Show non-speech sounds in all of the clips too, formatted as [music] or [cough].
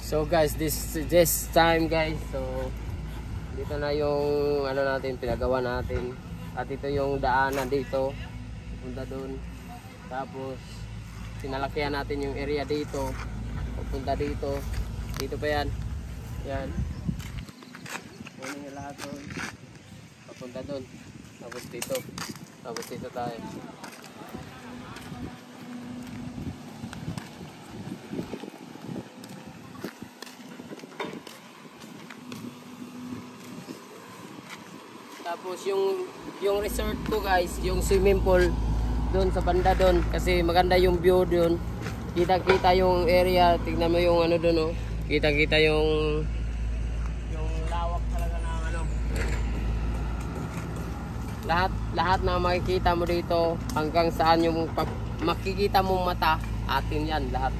So guys, this this time guys, so dito na yung ano natin pinagawa natin. At ito yung daanan dito. Punta doon. Tapos sinalakihan natin yung area dito. Pupunta dito. Dito pa yan. Yan. Yan yung lahat doon. Papunta doon. Tapos dito. Tapos dito tayo. Tapos yung yung resort ko guys, yung swimming pool doon sa banda doon kasi maganda yung view doon. Kita-kita yung area, tignan mo yung ano doon oh. Kita-kita yung yung lawak talaga ng ano. Lahat lahat na makikita mo dito hanggang saan yung makikita mong mata, atin 'yan lahat.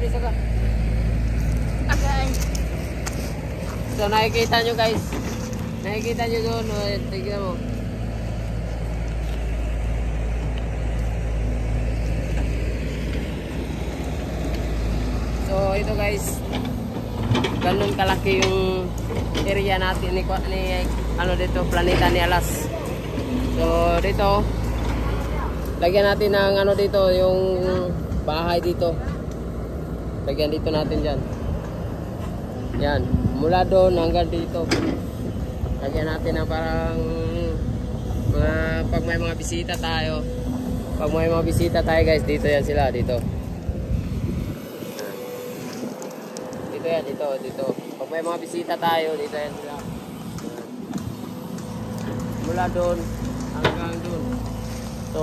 Bisa ka. Okay. So nakikita nyo guys. Nakikita nyo doon. O, tignan mo. So ito guys. Ganun kalaki yung area natin ni, ni ano dito, planeta ni Alas. So dito lagyan natin ng ano dito yung bahay dito. Lagyan dito natin diyan. Yan, mula doon hanggang dito. Lagyan natin ng parang mga pag may mga bisita tayo. Pag may mga bisita tayo guys, dito yan sila, dito. Dito yan, dito, dito. Pag may mga bisita tayo, dito yan sila. Mula doon hanggang doon. So,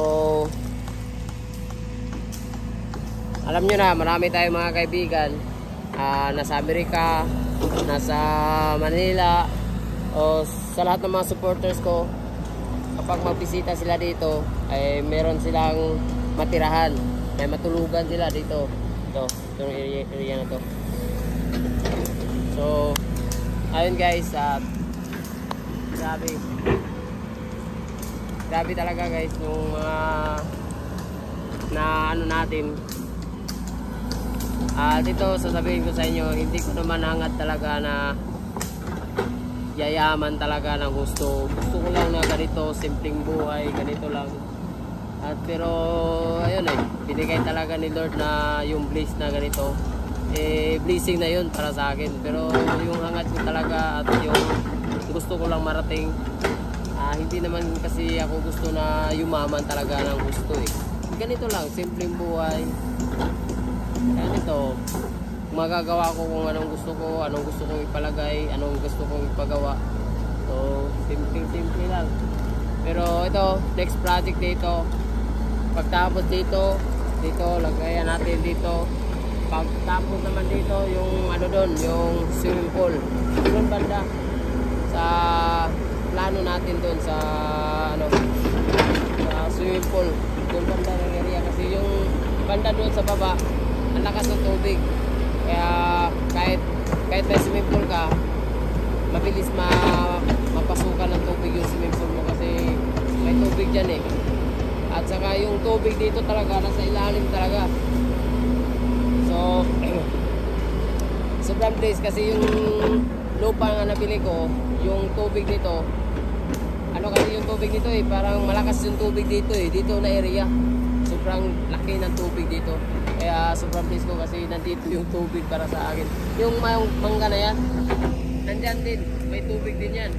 alam nyo na, marami tayong mga kaibigan ah, nasa Amerika, nasa Manila, o sa lahat ng mga supporters ko, kapag magbisita sila dito, ay meron silang matirahan, may matulugan sila dito. Ito, itong area, na to. So, ayun guys, at grabe. Grabe talaga guys, yung mga na ano natin, at ito, sasabihin ko sa inyo, hindi ko naman hangad talaga na yayaman talaga ng gusto. Gusto ko lang na ganito, simpleng buhay, ganito lang. At pero, ayun eh, binigay talaga ni Lord na yung bliss na ganito. Eh, blessing na yun para sa akin. Pero yung hangad ko talaga at yung gusto ko lang marating, ah, hindi naman kasi ako gusto na yumaman talaga ng gusto eh. Ganito lang, simpleng buhay. Yan ito, magagawa ko kung anong gusto ko, anong gusto kong ipalagay, anong gusto kong ipagawa. So, simple-simple lang. Pero ito, next project dito, pagtapos dito, dito, lagayan natin dito. Pagtapos naman dito, yung ano doon, yung swimming pool. Doon banda, sa plano natin doon sa ano, sa swimming pool. Doon banda ng area kasi yung banda doon sa baba, ang ng tubig. Kaya kahit kahit may swimming pool ka, mabilis ma mapasukan ng tubig yung swimming pool mo kasi may tubig dyan eh. At saka yung tubig dito talaga, nasa ilalim talaga. So, [clears throat] sobrang place kasi yung lupa nga nabili ko, yung tubig dito, ano kasi yung tubig dito eh, parang malakas yung tubig dito eh, dito na area. Sobrang laki ng tubig dito. Kaya sobrang please ko kasi nandito yung tubig para sa akin. Yung mang mangga na yan, nandyan din. May tubig din yan.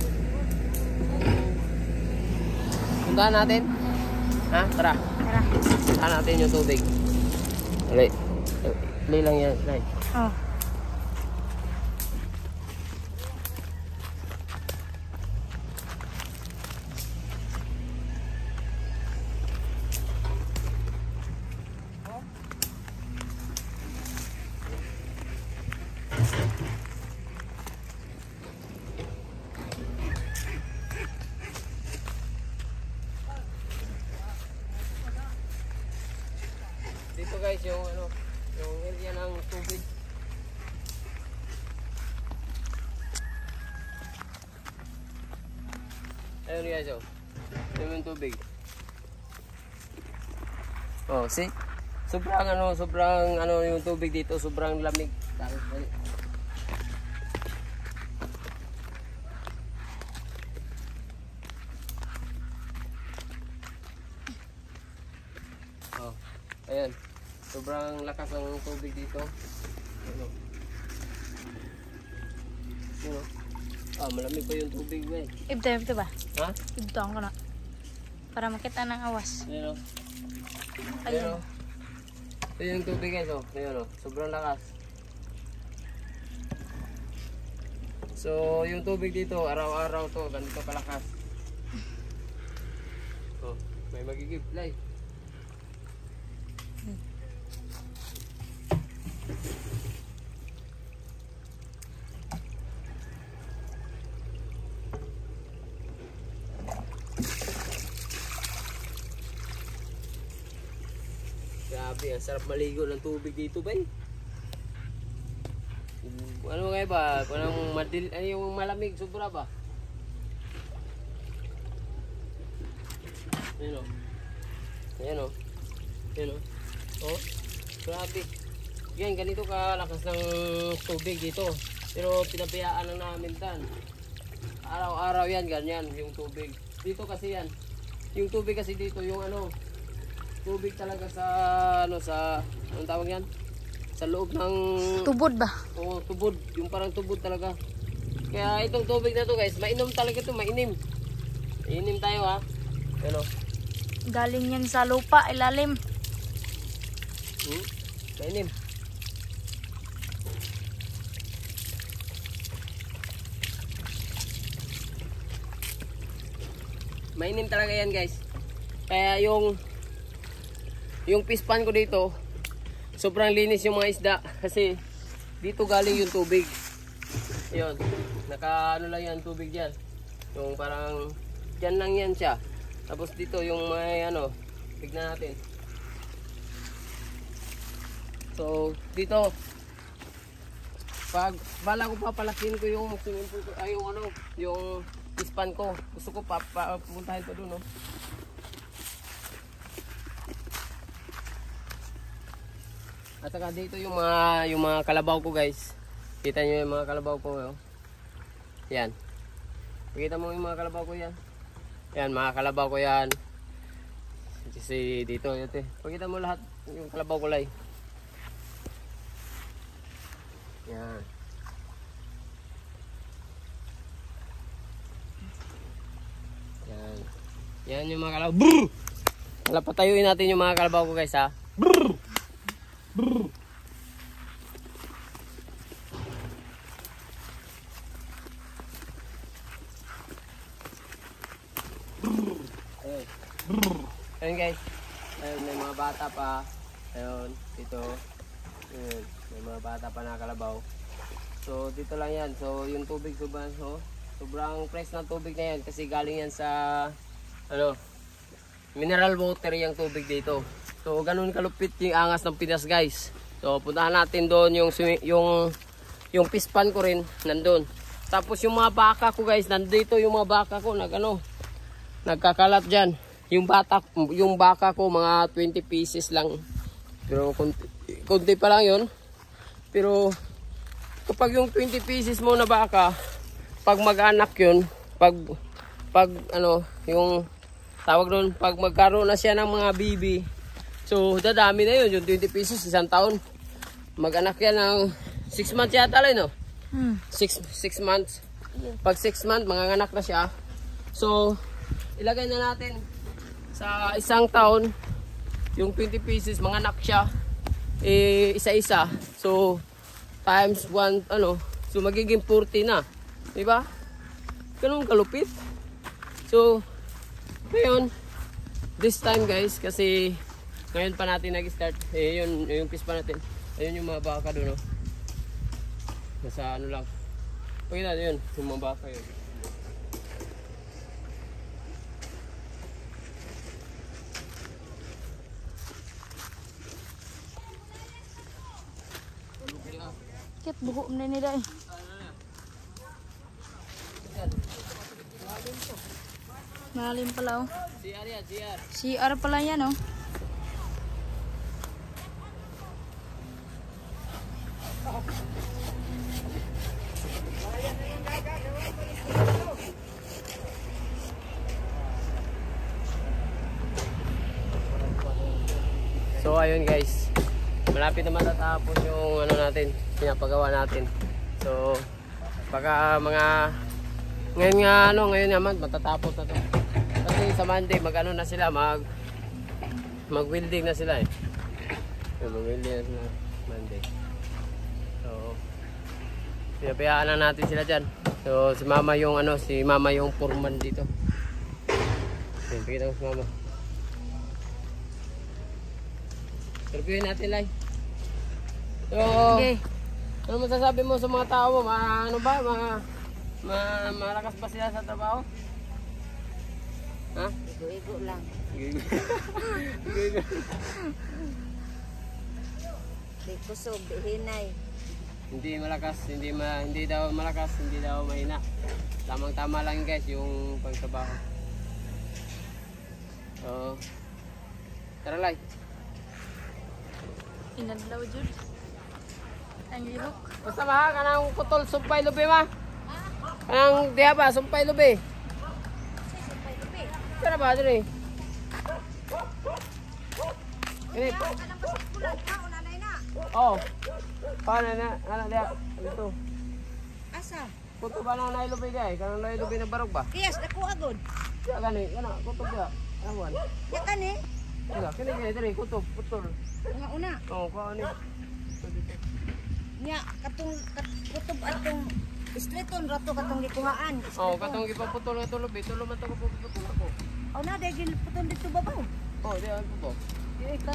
Puntahan natin. Ha? Tara. Tara. Puntahan natin yung tubig. Alay. Alay lang yan. Alay. Oh. Guys, oh. Ito yung tubig. Oh, see? Sobrang ano, sobrang ano yung tubig dito, sobrang lamig. Tapos, Oh, ayan. Sobrang lakas ng tubig dito. Ano? Ano? Ah, malamig pa yung tubig, wey. Ibto, ibto ba? Ha? Ibto ko na. Para makita ng awas. Ayun. Ayan, oh. Ito yung tubig guys, oh. Ayan, oh. Sobrang lakas. So, yung tubig dito, araw-araw to, ganito kalakas. [laughs] Oh, may magigib live. Grabe, ang sarap maligo ng tubig dito, bay. Ano nga ba? Kung anong madil, ano yung malamig, sobra ba? Ayan o. Ayan o. Ayan o. Oh, grabe. Yan, ganito kalakas ng tubig dito. Pero pinabayaan lang namin tan. Araw-araw yan, ganyan, yung tubig. Dito kasi yan. Yung tubig kasi dito, yung ano, tubig talaga sa ano sa anong tawag yan? Sa loob ng Tubod ba? oh, tubod, yung parang tubod talaga. Kaya itong tubig na to guys, mainom talaga to, mainim. Mainim tayo ha. Ano? Galing yan sa lupa, ilalim. Hmm? Mainim. Mainim talaga yan guys. Kaya yung yung pispan ko dito, sobrang linis yung mga isda kasi dito galing yung tubig. Yun, naka ano lang yan tubig diyan. Yung parang diyan lang yan siya. Tapos dito yung may ano, tignan natin. So, dito pag bala ko papalakin ko yung ay yung ano, yung pispan ko. Gusto ko pa, pa doon, no. At saka dito yung mga yung mga kalabaw ko, guys. Kita niyo yung mga kalabaw ko, oh. Yan. Pakita mo yung mga kalabaw ko yan. Yan, mga kalabaw ko yan. Kasi dito, ito. Pakita mo lahat yung kalabaw ko lay. Yan. Yan. Yan yung mga kalabaw. Brrr! Wala, patayuin natin yung mga kalabaw ko guys ha. Brrr! Brrr! Ayun. Guys. Ayun, may mga bata pa. Ayun, dito. Ayun, may mga bata pa na kalabaw. So, dito lang yan. So, yung tubig sobrang, so, sobrang fresh na tubig na yan kasi galing yan sa, ano, mineral water yung tubig dito. So, ganun kalupit yung angas ng Pinas, guys. So, puntahan natin doon yung, yung, yung pispan ko rin, nandun. Tapos yung mga baka ko, guys, nandito yung mga baka ko, nag, ano, nagkakalat dyan. Yung bata, yung baka ko, mga 20 pieces lang. Pero, konti, konti pa lang yun. Pero, kapag yung 20 pieces mo na baka, pag mag-anak yun, pag, pag, ano, yung, tawag doon, pag magkaroon na siya ng mga bibi, so, dadami na yun, yung 20 pieces, isang taon. Mag-anak yan ng 6 months yata lang, no? Hmm. 6 6 months. Pag 6 months, manganganak na siya. So, ilagay na natin sa isang taon, yung 20 pieces, manganak siya, eh, isa-isa. So, times 1, ano, so magiging 40 na. Di ba? Ganun kalupit. So, ngayon, this time guys, kasi ngayon pa natin nag-start. Eh, yun, yung piece pa natin. Ayun yung mga baka doon, no? Nasa ano lang. Pakita natin yun, yung mga baka yun. Kit buhok na nila eh. Malalim pala oh. CR yan, CR. CR pala yan oh. Ayun guys, malapit na matatapos yung ano natin, pinapagawa natin. So baka mga ngayon nga ano, ngayon naman matatapos na to. Kasi sa Monday mag ano na sila, mag mag welding na sila eh. Mag welding na Monday. So pinapayaan na natin sila dyan. So si mama yung ano, si mama yung foreman dito. Ayun, Tingnan mo si mama. Interviewin natin, Lai. So, Okay. ano masasabi mo sa mga tao mo? Ma, ano ba? Ma, ma, malakas ba sila sa trabaho? Ha? Igo-igo lang. Di kusog, di hinay. hindi malakas, hindi ma, hindi daw malakas, hindi daw mahina. Tamang-tama lang guys yung pagtrabaho. So, tara Lai. Inadlaw jud. Ang ilok. Basta ba, kanang putol sumpay lubi ma? Kanang diha ba, sumpay lubi? Pero ba, dito Ini. Oh. Paano na? Ano diha? Ito. Asa? Kuto ba na na lubi gay? Kanang na lubi na barog ba? Yes, dako agod. Diya gani, kana kuto diha. Awan. Ya kani? Diya, kini diri kuto putol. Nga una. Oh, kaon ni. Nya katong kat, kutob atong streeton rato katong gikuhaan. Oh, katong gipaputol ito lubi, tulo man to ko putol ako. Aw na dagil puton dito babaw. Oh, diya ano po. Di ka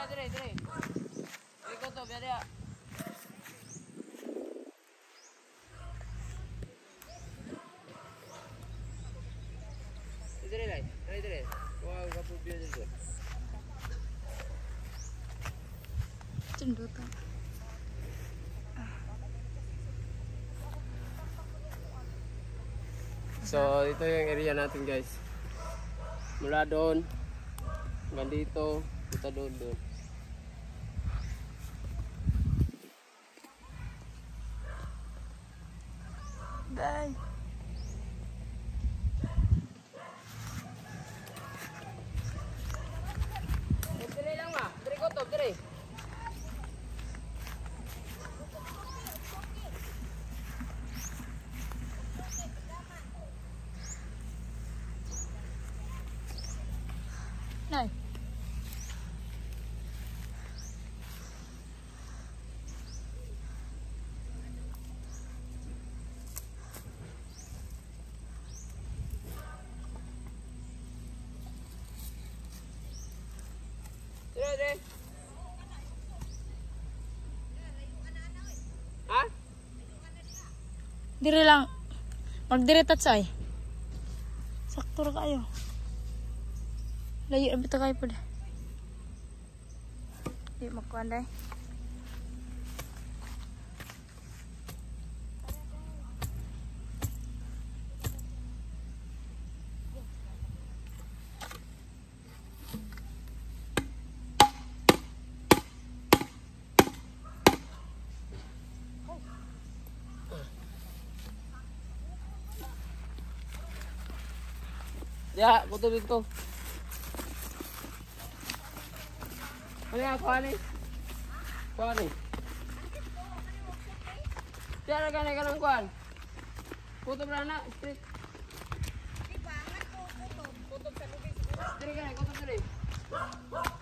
na, dire, dire. Dire ko to, biya diya. Dire, lai. Dire, dire. Wow, kapu biya dire. Tundutan. So, ito yung area natin, guys. Mula doon, hanggang dito, kita doon, doon. Bye. Dire. Ha? Dire lang. Magdire tatsay. Sakto ra kayo. Layo na bitaw kayo pud. Di makuan day. Ya, puto dito. Ano yan, kuha ni? Kuha ni? Diya na ganay ka ng kuhan. Puto ba na? Straight. Diri ganay, kuto diri. Ah,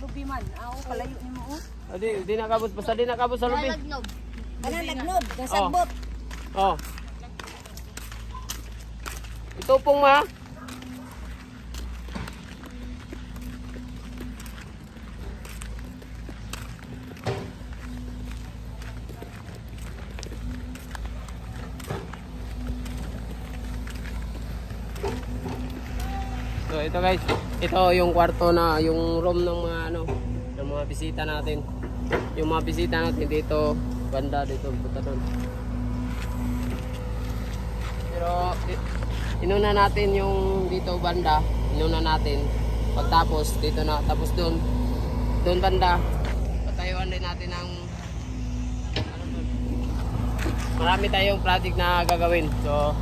lubi man. Ako, palayo ni mo. Oh, di, di nakabot. Basta di nakabot sa lubi. Nalagnob. Nalagnob. Nasagbot. Oh. oh. Ito pong ma. So ito guys, ito yung kwarto na yung room ng mga ano, ng mga bisita natin. Yung mga bisita natin dito, banda dito, punta doon. Pero inuna natin yung dito banda, inuna natin. Pagtapos dito na tapos doon doon banda. Patayuan din natin ng ano doon. Marami tayong project na gagawin. So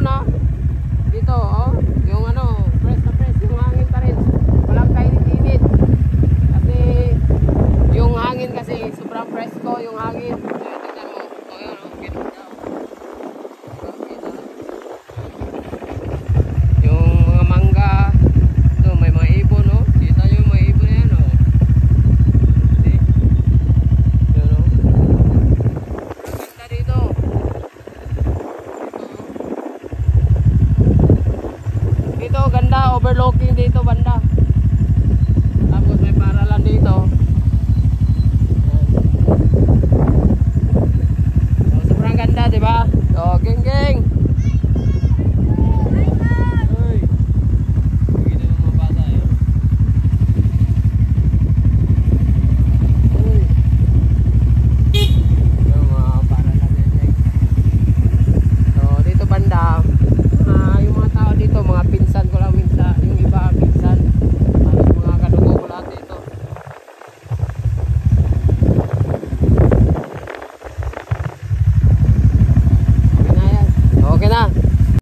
না